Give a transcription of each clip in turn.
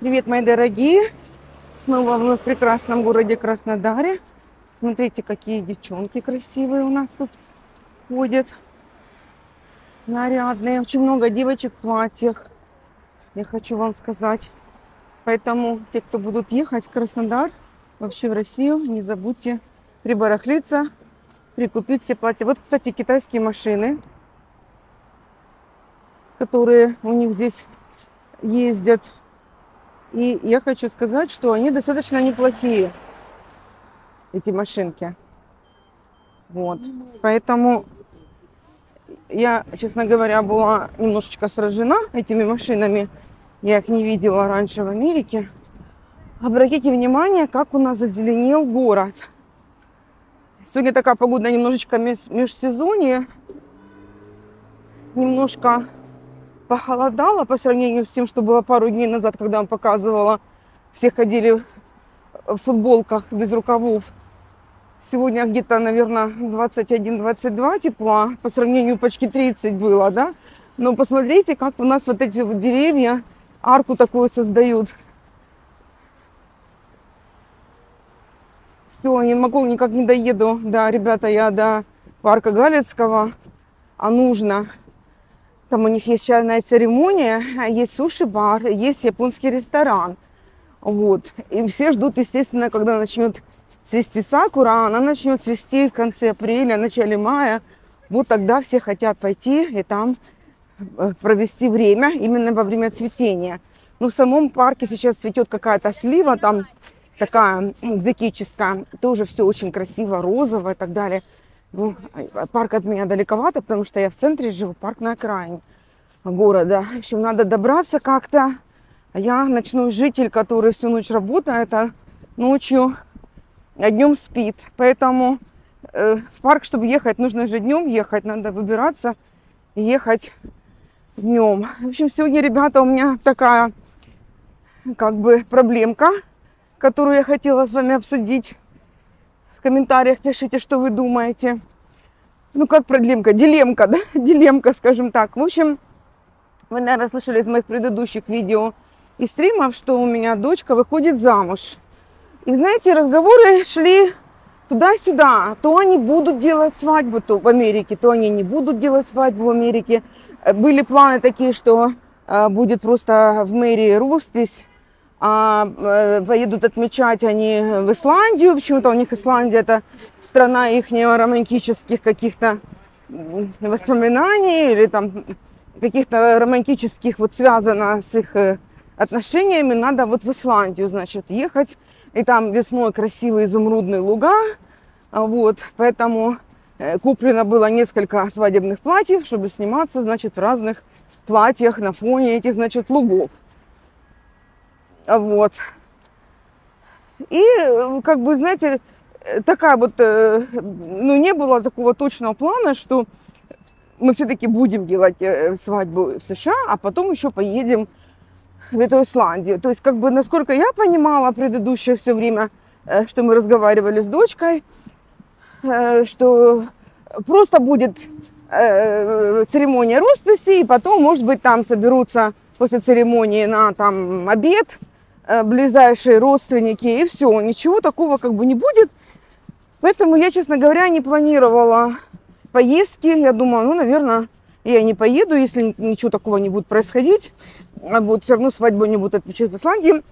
Привет, мои дорогие! Снова в прекрасном городе Краснодаре. Смотрите, какие девчонки красивые у нас тут ходят. Нарядные. Очень много девочек в платьях. Я хочу вам сказать. Поэтому те, кто будут ехать в Краснодар, вообще в Россию, не забудьте прибарахлиться, прикупить все платья. Вот, кстати, китайские машины, которые у них здесь ездят. И я хочу сказать, что они достаточно неплохие, эти машинки. Вот. Поэтому я, честно говоря, была немножечко сражена этими машинами. Я их не видела раньше в Америке. Обратите внимание, как у нас зазеленел город. Сегодня такая погода немножечко межсезонье. Немножко похолодало по сравнению с тем, что было пару дней назад, когда вам показывала. Все ходили в футболках без рукавов. Сегодня где-то, наверное, 21-22 тепла. По сравнению почти 30 было, да? Но посмотрите, как у нас вот эти вот деревья арку такую создают. Все, не могу, никак не доеду. Да, ребята, я до парка Галицкого. А нужно. Там у них есть чайная церемония, а есть суши-бар, есть японский ресторан. Вот. И все ждут, естественно, когда начнет цвести сакура. Она начнет цвести в конце апреля, начале мая. Вот тогда все хотят пойти и там э, провести время именно во время цветения. Ну, в самом парке сейчас цветет какая-то слива, там такая экзотическая, тоже все очень красиво, розовое и так далее. Ну, парк от меня далековато, потому что я в центре живу, парк на окраине города. В общем, надо добраться как-то. А я ночной житель, который всю ночь работает, а ночью, а днем спит. Поэтому э, в парк, чтобы ехать, нужно же днем ехать. Надо выбираться и ехать днем. В общем, сегодня, ребята, у меня такая как бы проблемка, которую я хотела с вами обсудить. Комментариях пишите, что вы думаете. Ну, как проблемка? Дилемка, да? Дилемка, скажем так. В общем, вы, наверное, слышали из моих предыдущих видео и стримов, что у меня дочка выходит замуж. И, знаете, разговоры шли туда-сюда. То они будут делать свадьбу то в Америке, то они не будут делать свадьбу в Америке. Были планы такие, что э, будет просто в мэрии роспись а э, поедут отмечать они в Исландию. Почему-то у них Исландия это страна их романтических каких-то воспоминаний или там каких-то романтических вот связано с их э, отношениями. Надо вот в Исландию, значит, ехать. И там весной красивые изумрудные луга. Вот, поэтому э, куплено было несколько свадебных платьев, чтобы сниматься, значит, в разных платьях на фоне этих, значит, лугов. Вот. И, э, как бы, знаете, такая вот, э, ну, не было такого точного плана, что мы все-таки будем делать э, свадьбу в США, а потом еще поедем в эту Исландию. То есть, как бы, насколько я понимала предыдущее все время, что мы разговаривали с дочкой, что просто будет церемония росписи, и потом, может быть, там соберутся после церемонии на там обед, Э, ближайшие родственники, и все. Ничего такого как бы не будет. Поэтому я, честно говоря, не планировала поездки. Я думаю, ну, наверное, я не поеду, если ничего такого не будет происходить. А вот все равно свадьбу не будут отмечать в Исландии.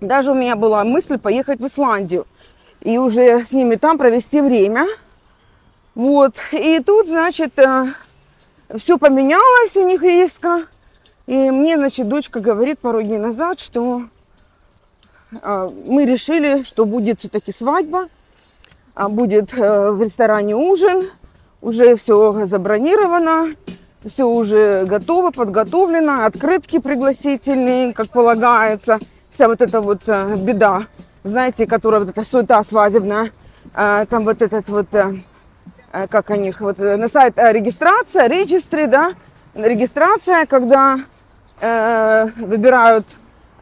Даже у меня была мысль поехать в Исландию и уже с ними там провести время. Вот. И тут, значит, э, все поменялось у них резко. И мне, значит, дочка говорит пару дней назад, что мы решили, что будет все-таки свадьба, а, будет э, в ресторане ужин, уже все забронировано, все уже готово, подготовлено, открытки пригласительные, как полагается, вся вот эта вот э, беда, знаете, которая вот эта суета свадебная, а, там вот этот вот, э, как они, вот на сайт регистрация, регистры, да, регистрация, когда выбирают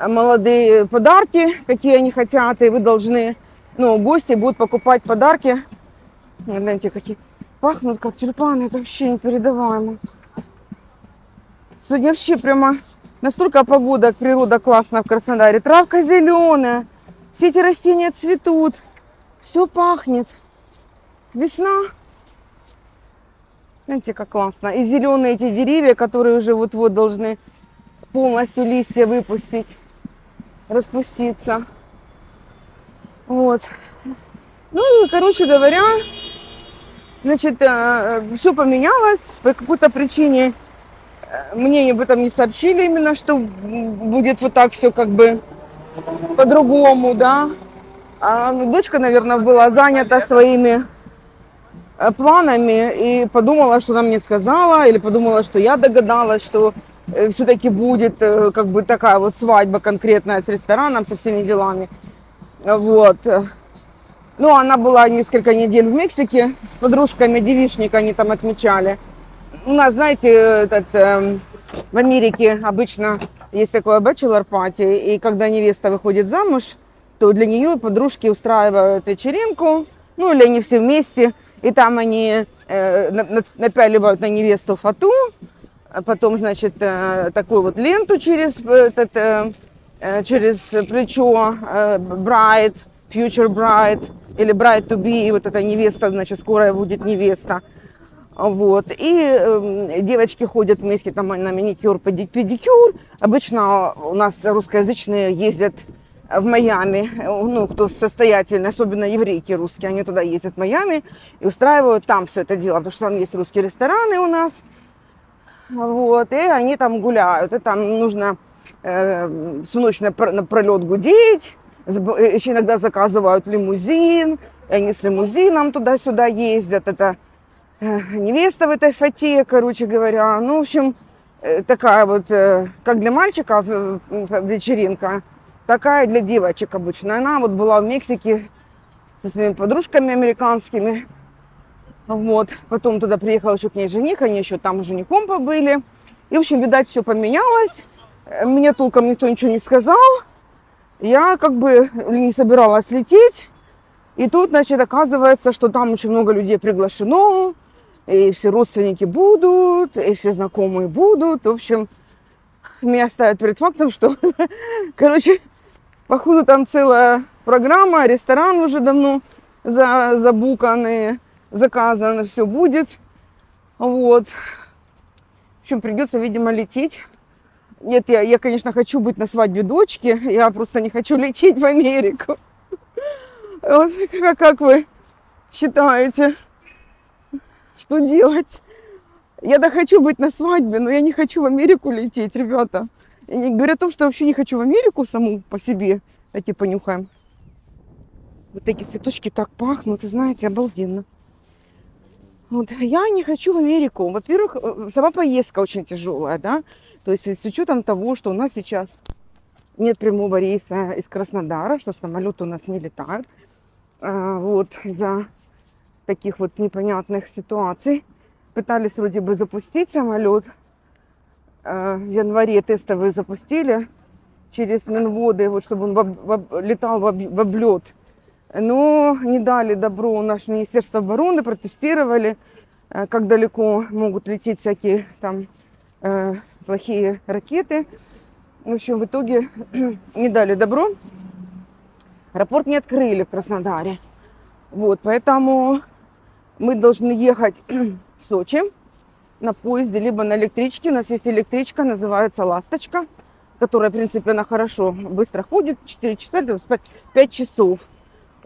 молодые подарки, какие они хотят, и вы должны, ну, гости будут покупать подарки. Гляньте, какие пахнут, как тюльпаны, это вообще непередаваемо. Сегодня вообще прямо Настолько погода, природа классная в Краснодаре. Травка зеленая, все эти растения цветут, все пахнет. Весна. Знаете, как классно. И зеленые эти деревья, которые уже вот-вот должны полностью листья выпустить, распуститься. Вот. Ну и, короче говоря, значит, все поменялось. По какой-то причине э, мне об этом не сообщили именно, что будет вот так все как бы по-другому, да. А дочка, наверное, была занята своими э, планами и подумала, что она мне сказала, или подумала, что я догадалась, что э, все-таки будет как бы такая вот свадьба конкретная с рестораном, со всеми делами. Вот. Ну, она была несколько недель в Мексике с подружками, девишник они там отмечали. У нас, знаете, этот, э, в Америке обычно есть такое party, и когда невеста выходит замуж, то для нее подружки устраивают вечеринку, ну, или они все вместе, и там они э, напяливают на невесту фату, потом, значит, э, такую вот ленту через, этот, э, э через плечо, bride, future bride, или bride to be, вот эта невеста, значит, скорая будет невеста. Вот. И э, девочки ходят вместе там на маникюр, педикюр. Обычно у нас русскоязычные ездят в Майами, ну, кто состоятельный, особенно еврейки русские, они туда ездят в Майами и устраивают там все это дело, потому что там есть русские рестораны у нас, вот, и они там гуляют, и там нужно э, всю ночь напролет гудеть, Э, еще иногда заказывают лимузин, и они с лимузином туда-сюда ездят. Это э, невеста в этой фате, короче говоря. Ну, в общем, э, такая вот, как для мальчиков вечеринка, такая для девочек обычно. Она вот была в Мексике со своими подружками американскими. Вот. Потом туда приехал еще к ней жених, они еще там женихом побыли. И, в общем, видать, все поменялось. Мне толком никто ничего не сказал я как бы не собиралась лететь. И тут, значит, оказывается, что там очень много людей приглашено, и все родственники будут, и все знакомые будут. В общем, меня ставят перед фактом, что, короче, походу там целая программа, ресторан уже давно за, забуканный, заказано, все будет. Вот. В общем, придется, видимо, лететь. Нет, я, я, конечно, хочу быть на свадьбе дочки, я просто не хочу лететь в Америку. Вот как, как вы считаете, что делать? Я да хочу быть на свадьбе, но я не хочу в Америку лететь, ребята. Я не говорю о том, что вообще не хочу в Америку саму по себе. Давайте понюхаем. Вот такие цветочки так пахнут, и знаете, обалденно. Вот, я не хочу в Америку. Во-первых, э, сама поездка очень тяжелая, да. То есть с учетом того, что у нас сейчас нет прямого рейса из Краснодара, что самолеты у нас не летают, а, вот из-за таких вот непонятных ситуаций. Пытались вроде бы запустить самолет. А, в январе тестовые запустили через Минводы, вот чтобы он в, в, летал в, в облет. Но не дали добро наше Министерство обороны, протестировали, э, как далеко могут лететь всякие там э, плохие ракеты. В общем, в итоге не дали добро. Аэропорт не открыли в Краснодаре. Вот, поэтому мы должны ехать в Сочи на поезде, либо на электричке. У нас есть электричка, называется «Ласточка», которая, в принципе, она хорошо, быстро ходит, 4 часа, 5 часов.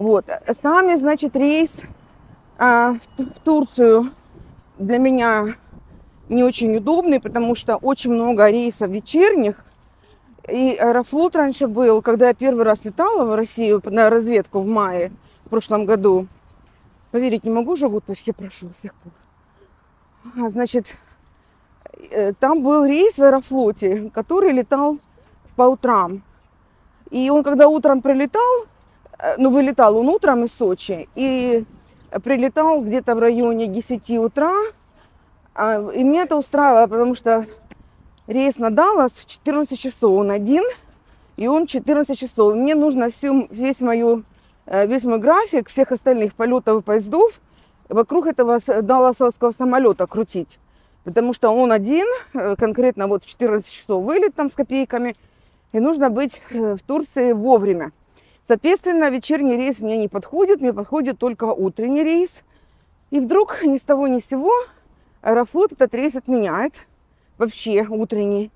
Вот. Сами, значит, рейс а, в, в Турцию для меня не очень удобный, потому что очень много рейсов вечерних. И Аэрофлот раньше был, когда я первый раз летала в Россию на разведку в мае в прошлом году. Поверить не могу, уже год почти прошел с тех пор. А, значит, э, там был рейс в Аэрофлоте, который летал по утрам. И он, когда утром прилетал, ну, вылетал он утром из Сочи, и прилетал где-то в районе 10 утра, а, и меня это устраивало, потому что рейс на Даллас в 14 часов. Он один, и он 14 часов. Мне нужно всю, весь, мою, э, весь мой график всех остальных полетов и поездов вокруг этого далласовского самолета крутить. Потому что он один, э, конкретно вот в 14 часов вылет там с копейками, и нужно быть э, в Турции вовремя. Соответственно, вечерний рейс мне не подходит, мне подходит только утренний рейс. И вдруг ни с того ни с сего Аэрофлот этот рейс отменяет, вообще утренний.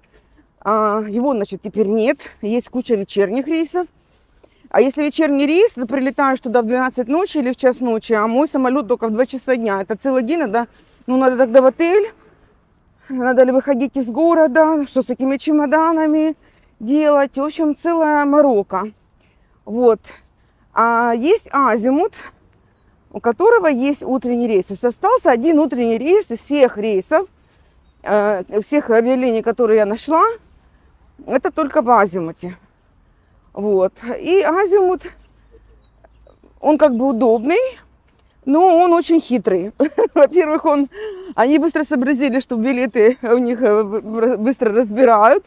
А, его, значит, теперь нет, есть куча вечерних рейсов. А если вечерний рейс, ты прилетаешь туда в 12 ночи или в час ночи, а мой самолет только в 2 часа дня, это целый день, надо, ну, надо тогда в отель, надо ли выходить из города, что с такими чемоданами делать. В общем, целая морока. Вот. А есть азимут, у которого есть утренний рейс. То есть остался один утренний рейс из всех рейсов, э, всех авиалиний, которые я нашла, это только в азимуте. Вот. И азимут, он как бы удобный, но он очень хитрый. Во-первых, он, они быстро сообразили, что билеты у них э, быстро разбирают.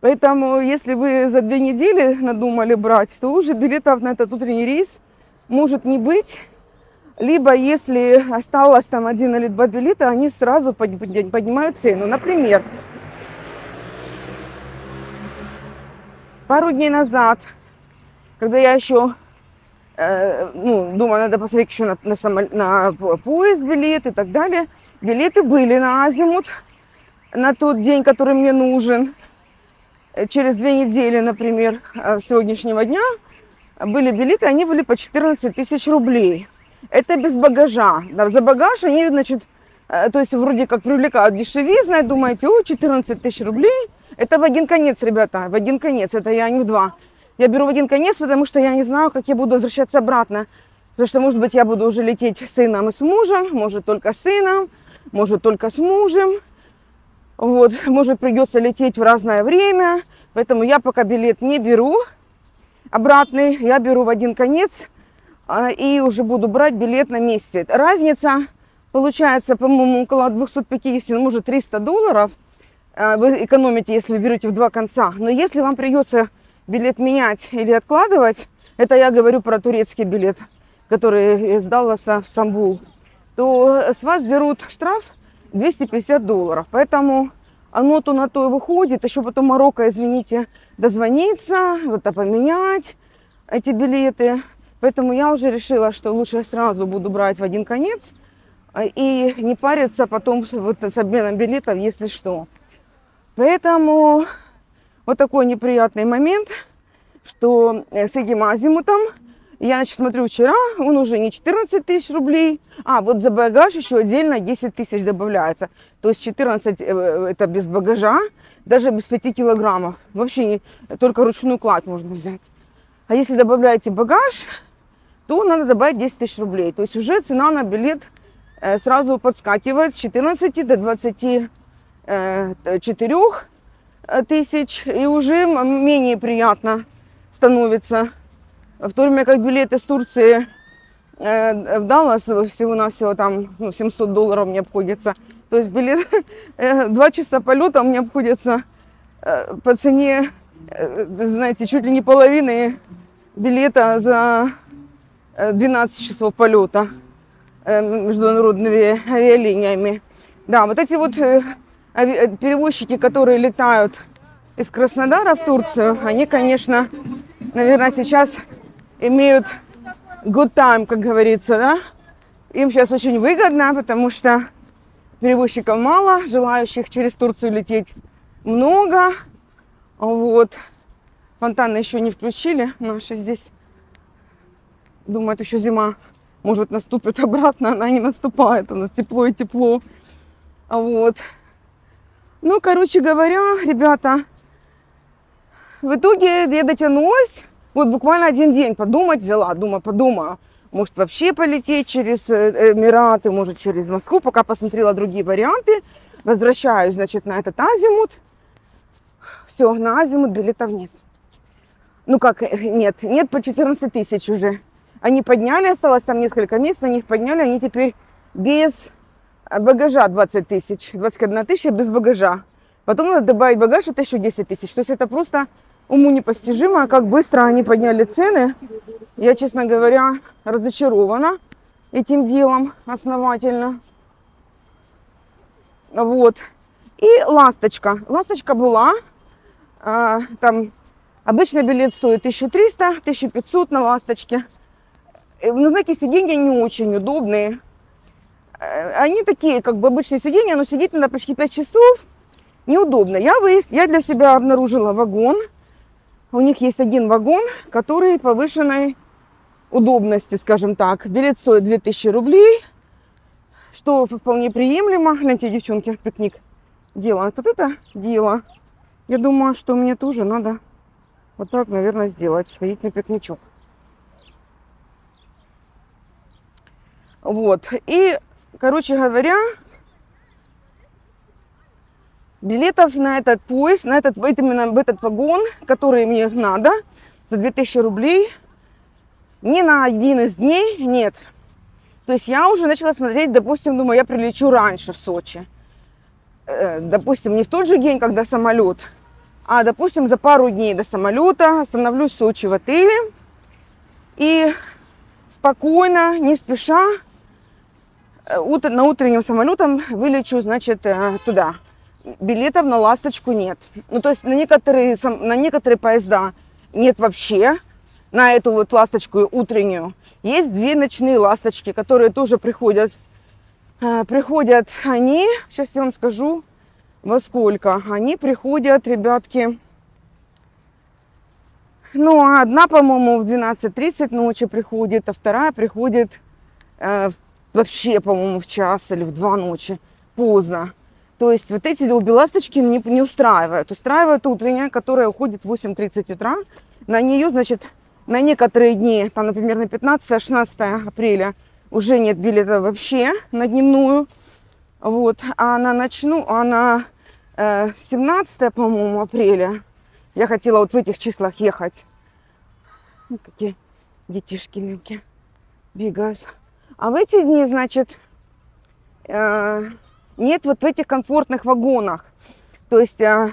Поэтому, если вы за две недели надумали брать, то уже билетов на этот утренний рейс может не быть. Либо, если осталось там один или два билета, они сразу поднимают цену. Например, пару дней назад, когда я еще э, ну, думаю, надо посмотреть еще на, на, само, на поезд билет и так далее. Билеты были на Азимут на тот день, который мне нужен. Через две недели, например, э, сегодняшнего дня были билеты, они были по 14 тысяч рублей. Это без багажа. Да, за багаж они, значит, э, то есть вроде как привлекают дешевизной, думаете, о, 14 тысяч рублей. Это в один конец, ребята, в один конец, это я не в два. Я беру в один конец, потому что я не знаю, как я буду возвращаться обратно. Потому что, может быть, я буду уже лететь с сыном и с мужем, может, только с сыном, может, только с мужем. Вот, может, придется лететь в разное время. Поэтому я пока билет не беру обратный, я беру в один конец а, и уже буду брать билет на месте. Разница получается, по-моему, около 250, ну, может, 300 долларов а, вы экономите, если вы берете в два конца. Но если вам придется билет менять или откладывать, это я говорю про турецкий билет, который Далласа в Стамбул, то с вас берут штраф 250 долларов. Поэтому оно то на то и выходит. Еще потом Марокко, извините, дозвониться, вот это поменять эти билеты. Поэтому я уже решила, что лучше сразу буду брать в один конец и не париться потом вот с обменом билетов, если что. Поэтому вот такой неприятный момент, что э, с этим азимутом, я, значит, смотрю вчера, он уже не 14 тысяч рублей, а вот за багаж еще отдельно 10 тысяч добавляется. То есть 14 э, это без багажа, даже без 5 килограммов. Вообще не, только ручную кладь можно взять. А если добавляете багаж, то надо добавить 10 тысяч рублей. То есть уже цена на билет э, сразу подскакивает с 14 до 24 Э, тысяч, и уже менее приятно становится. В то время как билет из Турции э, в Даллас всего-навсего там ну, 700 долларов мне обходится. То есть билет, э, два часа полета мне обходится по цене, знаете, чуть ли не половины билета за 12 часов полета международными авиалиниями. Да, вот эти вот Э, перевозчики, которые летают из Краснодара в Турцию, они, конечно, наверное, сейчас имеют good time, как говорится, да? Им сейчас очень выгодно, потому что перевозчиков мало, желающих через Турцию лететь много. Вот. Фонтаны еще не включили наши здесь. Думают, еще зима может наступит обратно. Она не наступает, у нас тепло и тепло. Вот. Ну, короче говоря, ребята, в итоге я дотянулась. Вот буквально один день подумать взяла, думаю, подумаю. Может вообще полететь через э, Эмираты, может через Москву, пока посмотрела другие варианты. Возвращаюсь, значит, на этот азимут. Все, на азимут билетов нет. Ну как, э, нет, нет по 14 тысяч уже. Они подняли, осталось там несколько мест, на них подняли, они теперь без багажа 20 тысяч, 21 тысяча без багажа. Потом надо добавить багаж, это еще 10 тысяч. То есть это просто уму непостижимо, как быстро они подняли цены. Я, честно говоря, разочарована этим делом основательно. Вот. И ласточка. Ласточка была. А, там обычно билет стоит 1300, 1500 на ласточке. Ну, знаете, сиденья не очень удобные. Э, они такие, как бы обычные сиденья, но сидеть надо почти 5 часов. Неудобно. Я, выяс... я для себя обнаружила вагон. У них есть один вагон, который повышенной удобности, скажем так. Билет стоит 2000 рублей, что вполне приемлемо. Гляньте, девчонки, пикник делают. Вот это дело. Я думаю, что мне тоже надо вот так, наверное, сделать. Сходить на пикничок. Вот. И, короче говоря, билетов на этот поезд, на этот, именно в этот вагон, который мне надо, за 2000 рублей, ни на один из дней нет. То есть я уже начала смотреть, допустим, думаю, я прилечу раньше в Сочи. Э, допустим, не в тот же день, когда самолет, а, допустим, за пару дней до самолета остановлюсь в Сочи в отеле и спокойно, не спеша, э, на утреннем самолетом вылечу, значит, э, туда. Билетов на ласточку нет. Ну, то есть на некоторые, на некоторые поезда нет вообще, на эту вот ласточку утреннюю. Есть две ночные ласточки, которые тоже приходят Э, приходят они, сейчас я вам скажу, во сколько. Они приходят, ребятки, ну, одна, по-моему, в 12.30 ночи приходит, а вторая приходит э, вообще, по-моему, в час или в два ночи, поздно. То есть вот эти обе ласточки не, не устраивают. Устраивает утренняя, которая уходит в 8.30 утра. На нее, значит, на некоторые дни, там, например, на 15-16 апреля уже нет билета вообще на дневную. Вот. А на ночную, а на э, 17, по-моему, апреля я хотела вот в этих числах ехать. Ну, какие детишки мелкие бегают. А в эти дни, значит, э, нет вот в этих комфортных вагонах. То есть э,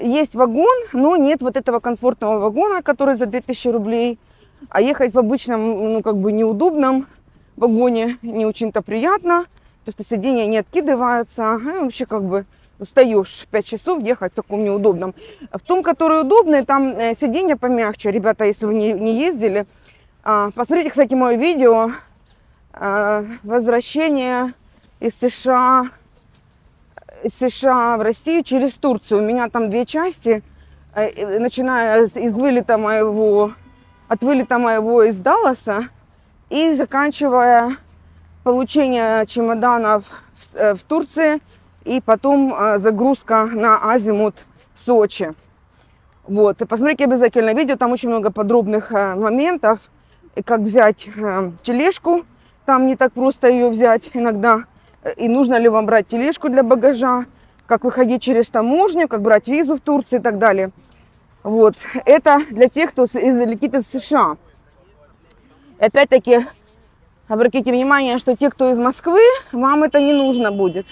есть вагон, но нет вот этого комфортного вагона, который за 2000 рублей. А ехать в обычном, ну, как бы неудобном вагоне не очень-то приятно, то что сиденья не откидываются, и вообще как бы устаешь 5 часов ехать в таком неудобном. В том, который удобный, там э, сиденья помягче. Ребята, если вы не, не ездили, а, посмотрите, кстати, мое видео а, возвращение из США из США в Россию через Турцию. У меня там две части, э, начиная из вылета моего, от вылета моего из Далласа и заканчивая получение чемоданов в, э, в Турции и потом э, загрузка на Азимут в Сочи. Вот, посмотрите обязательно видео, там очень много подробных моментов, как взять тележку, там не так просто ее взять иногда, и нужно ли вам брать тележку для багажа, как выходить через таможню, как брать визу в Турции и так далее. Вот, это для тех, кто летит из США. Опять-таки, обратите внимание, что те, кто из Москвы, вам это не нужно будет.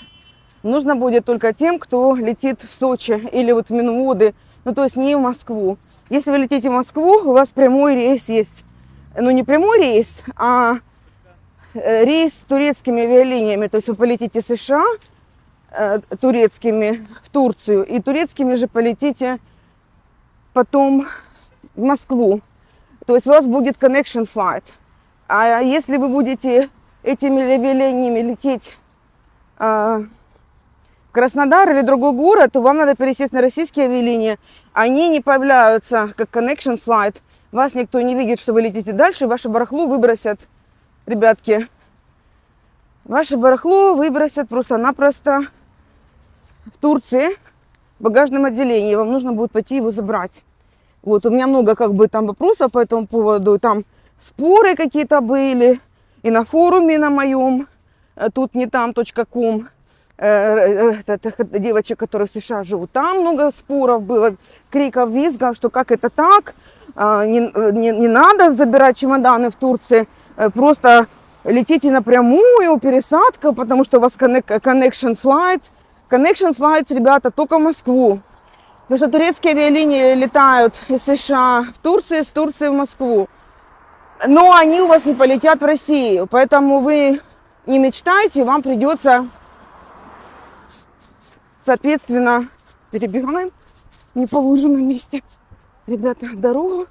Нужно будет только тем, кто летит в Сочи или вот в Минводы, ну то есть не в Москву. Если вы летите в Москву, у вас прямой рейс есть. Ну не прямой рейс, а э, рейс с турецкими авиалиниями. То есть вы полетите в США э, турецкими в Турцию и турецкими же полетите потом в Москву. То есть у вас будет connection flight. А если вы будете этими авиалиниями лететь а, в Краснодар или другой город, то вам надо пересесть на российские авиалинии. Они не появляются как connection flight. Вас никто не видит, что вы летите дальше. Ваше барахло выбросят, ребятки. Ваше барахло выбросят просто-напросто в Турции в багажном отделении. Вам нужно будет пойти его забрать. Вот, у меня много как бы там вопросов по этому поводу. Там споры какие-то были. И на форуме на моем, э, тут не там, .ком, э, э, девочек, которые в США живут, там много споров было, криков, визгов, что как это так, а, не, не, не надо забирать чемоданы в Турции, просто летите напрямую, пересадка, потому что у вас connection flights. Connection flights, ребята, только в Москву. Потому что турецкие авиалинии летают из США в Турцию, из Турции в Москву. Но они у вас не полетят в Россию. Поэтому вы не мечтайте, вам придется Соответственно, перебегаем не по луженому месте. Ребята, дорогу.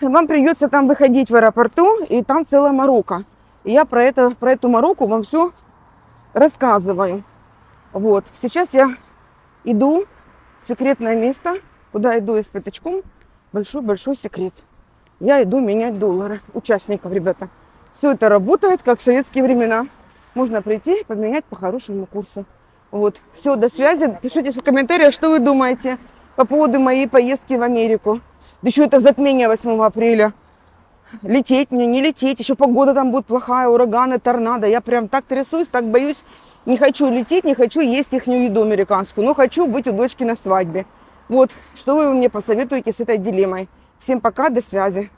Вам придется там выходить в аэропорту, и там целая Марокко. И я про, это, про эту Марокко вам все рассказываю. Вот, сейчас я иду в секретное место, куда иду я с пятачком. Большой-большой секрет. Я иду менять доллары участников, ребята. Все это работает, как в советские времена. Можно прийти поменять по хорошему курсу. Вот. Все, до связи. Пишите в комментариях, что вы думаете по поводу моей поездки в Америку. Да еще это затмение 8 апреля. Лететь мне, не лететь. Еще погода там будет плохая, ураганы, торнадо. Я прям так трясусь, так боюсь. Не хочу лететь, не хочу есть их еду американскую. Но хочу быть у дочки на свадьбе. Вот, что вы мне посоветуете с этой дилеммой. Всем пока, до связи.